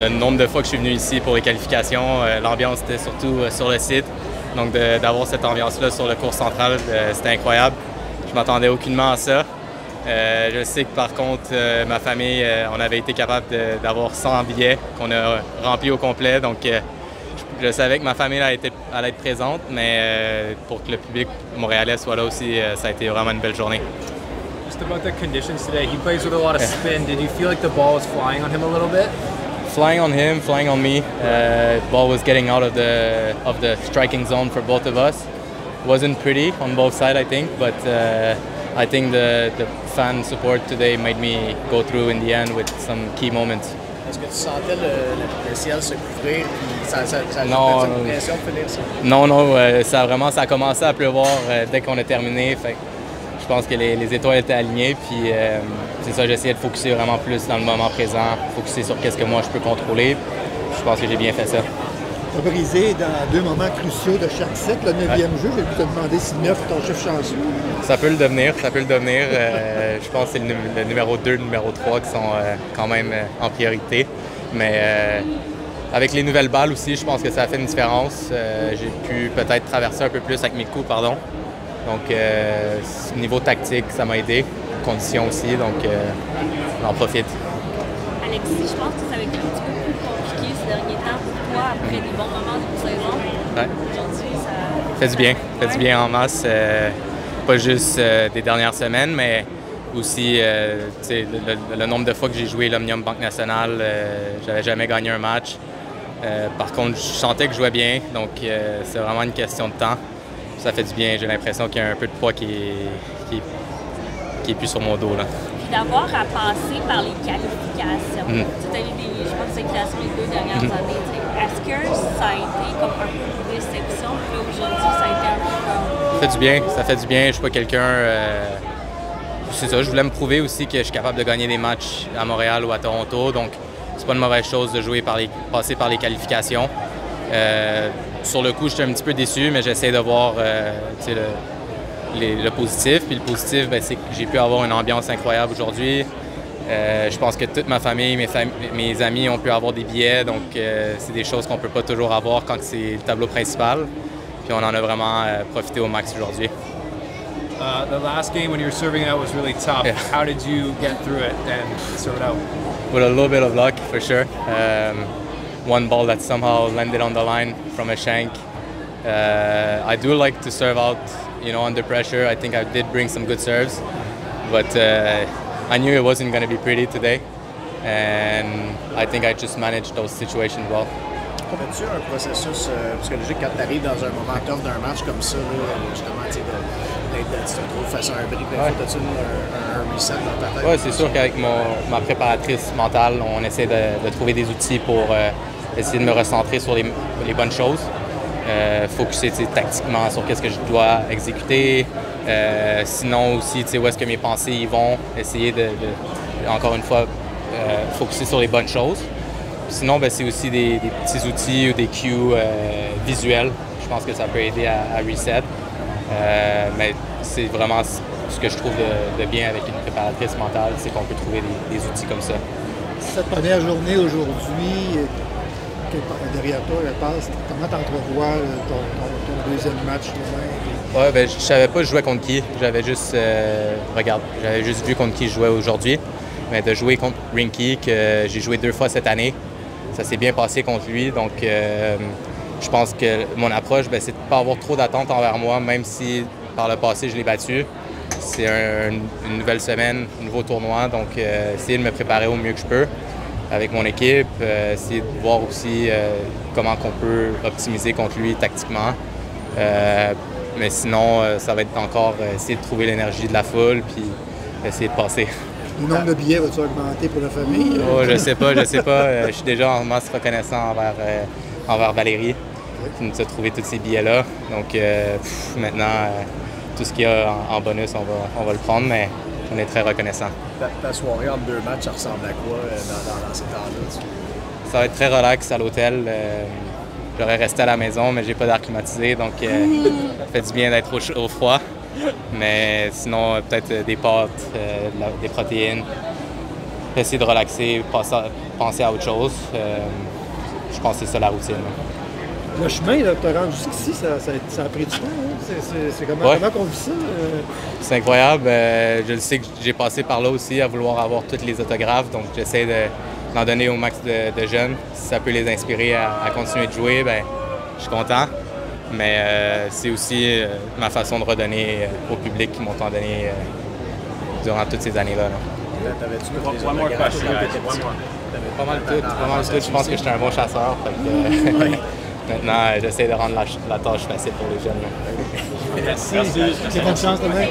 Le nombre de fois que je suis venu ici pour les qualifications, euh, l'ambiance était surtout euh, sur le site. Donc d'avoir cette ambiance-là sur le cours central, euh, c'était incroyable. Je m'attendais aucunement à ça. je sais que par contre, ma famille, on avait été capable d'avoir 100 billets qu'on a remplis au complet. Donc je savais que ma famille allait être, présente, mais pour que le public montréalais soit là aussi, ça a été vraiment une belle journée. Just about the conditions today, he plays with a lot of spin. Did you feel like the ball was flying on him a little bit? Flying on him, flying on me. Uh, ball was getting out of the of the striking zone for both of us. Wasn't pretty on both sides, I think, but uh, I think the, the fan support today made me go through in the end with some key moments. Est-ce que tu sentais le, le, ciel se couvrir et ça, ça, ça non, une pression de finir ça? Non, non, euh, ça vraiment ça a commencé à pleuvoir euh, dès qu'on a terminé. Fait, je pense que les, les étoiles étaient alignées. Puis euh, c'est ça, j'essayais de focuser vraiment plus dans le moment présent, focuser sur qu'est-ce que moi je peux contrôler. Je pense que j'ai bien fait ça. Tu as brisé dans deux moments cruciaux de chaque set. Le neuvième jeu, j'ai pu te demander si neuf ton chef chanceux. Ça peut le devenir, ça peut le devenir. Euh, je pense que c'est le, numéro 2, le numéro 3 qui sont euh, quand même en priorité. Mais avec les nouvelles balles aussi, je pense que ça a fait une différence. j'ai pu peut-être traverser un peu plus avec mes coups, pardon. Donc, euh, niveau tactique, ça m'a aidé. Conditions aussi, donc euh, on en profite. Alexis, je pense que ça va être un petit peu plus compliqué ces derniers temps pour toi après des bons moments de saison. Ouais. Aujourd'hui, ça. Fait du bien. Fait du bien en masse. Euh, pas juste des dernières semaines, mais aussi le, le, nombre de fois que j'ai joué l'Omnium Banque Nationale, j'avais jamais gagné un match. par contre, je sentais que je jouais bien, donc c'est vraiment une question de temps ça fait du bien. J'ai l'impression qu'il y a un peu de poids qui est, qui, plus sur mon dos. Là. Puis d'avoir à passer par les qualifications. Mm. Tu as eu des, je pense, classements les deux dernières mm. années. Est-ce que ça a été comme un peu une déception? Puis aujourd'hui, ça a été un peu comme. Ça fait du bien. Ça fait du bien. Je suis pas quelqu'un. Euh, c'est ça, je voulais me prouver aussi que je suis capable de gagner des matchs à Montréal ou à Toronto. Donc, c'est pas une mauvaise chose de jouer par les, passer par les qualifications. Euh, sur le coup, j'étais un petit peu déçu, mais j'essaie de voir euh, le, positif. Puis le positif, ben, c'est que j'ai pu avoir une ambiance incroyable aujourd'hui. Euh, je pense que toute ma famille, mes, mes, amis ont pu avoir des billets, donc c'est des choses qu'on ne peut pas toujours avoir quand c'est le tableau principal. Puis on en a vraiment profité au max aujourd'hui. Uh, the last game when you were serving out was really tough. How did you get through it and serve it out? With a little bit of luck, for sure. Um, one ball that somehow landed on the line from a shank. Uh, I do like to serve out, you know, under pressure. I think I did bring some good serves, but uh, I knew it wasn't going to be pretty today, and I think I just managed those situations well. As-tu un processus euh, psychologique quand tu arrives dans un moment tough d'un match comme ça, là, justement, tu d'être trop face à un brick, ouais. as-tu un, un, reset dans ta tête? Oui, c'est sûr qu'avec ma préparatrice mentale, on essaie de, de trouver des outils pour euh, essayer de me recentrer sur les, bonnes choses. Euh, focuser tactiquement sur qu'est-ce que je dois exécuter. Euh, sinon aussi, où est-ce que mes pensées vont. Essayer de, encore une fois, euh, focuser sur les bonnes choses. Sinon, ben, c'est aussi des, petits outils ou des cues euh, visuels. Je pense que ça peut aider à, reset. mais c'est vraiment ce que je trouve de, bien avec une préparatrice mentale, c'est qu'on peut trouver des, des outils comme ça. Cette première journée aujourd'hui, derrière toi, passe. Comment t'entrevois ton, ton, deuxième match demain? Ouais, ben, je savais pas jouais contre qui. J'avais juste, euh, regarde, j'avais juste vu contre qui je jouais aujourd'hui. Mais de jouer contre Rinky, que j'ai joué deux fois cette année, ça s'est bien passé contre lui. Donc, euh, je pense que mon approche, ben, c'est de ne pas avoir trop d'attentes envers moi, même si par le passé, je l'ai battu. C'est une nouvelle semaine, un nouveau tournoi, donc euh, essayer de me préparer au mieux que je peux avec mon équipe, euh, essayer de voir aussi euh, comment on peut optimiser contre lui tactiquement. Euh, mais sinon, ça va être encore essayer de trouver l'énergie de la foule puis essayer de passer. Le nombre de billets va-t-il augmenter pour la famille? Oh, je sais pas, je sais pas. je suis déjà en masse reconnaissant envers, envers Valérie qui nous a trouvé tous ces billets-là. Donc maintenant, tout ce qu'il y a en, bonus, on va, on va le prendre, mais on est très reconnaissant. Ta, soirée entre deux matchs, ça ressemble à quoi euh, dans, ces temps-là? Ça va être très relax à l'hôtel. Euh, j'aurais resté à la maison, mais j'ai pas d'air climatisé, donc euh, ça fait du bien d'être au, froid. Mais sinon, peut-être des pâtes, des protéines. Essayer de relaxer, passer, penser à autre chose. Euh, je pense que c'est ça la routine. Le chemin, là, te rendre jusqu'ici, ça, ça, ça, a pris du temps. Hein? C'est comment, ouais. comment qu'on vit ça? Euh? C'est incroyable. Euh, je le sais que j'ai passé par là aussi à vouloir avoir tous les autographes, donc j'essaie d'en donner au max de, de, jeunes. Si ça peut les inspirer à, à continuer de jouer, ben, je suis content. Mais euh, c'est aussi euh, ma façon de redonner euh, au public qui m'ont tant donné durant toutes ces années-là. Là. T'avais-tu one more question? Pas mal tout, pas mal tout. Je pense que j'étais un bon chasseur. Fait que, maintenant, j'essaie de rendre la, tâche facile pour les jeunes. Merci. Merci. Bonne chance demain.